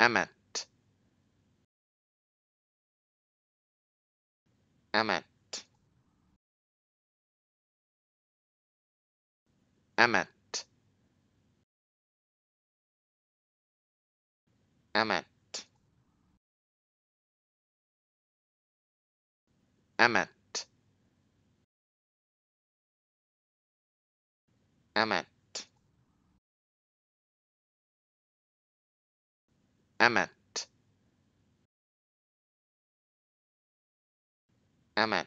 Emmett Emmett Emmett Emmett Emmett Emmett Emmet Emmet